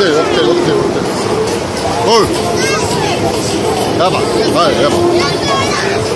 ってる、寄ってる、ってる、ってる。おい。やば、はい、やば。